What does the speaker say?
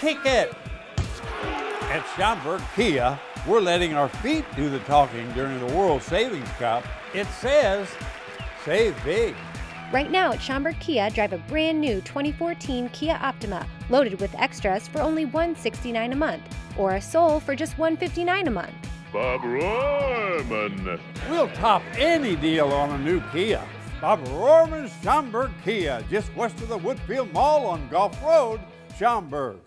kick it. At Schaumburg Kia, we're letting our feet do the talking during the World Savings Cup. It says, save big. Right now at Schaumburg Kia, drive a brand new 2014 Kia Optima, loaded with extras for only $169 a month, or a Soul for just $159 a month. Bob Rohrman. We'll top any deal on a new Kia. Bob Rohrman's Schaumburg Kia, just west of the Woodfield Mall on Golf Road, Schaumburg.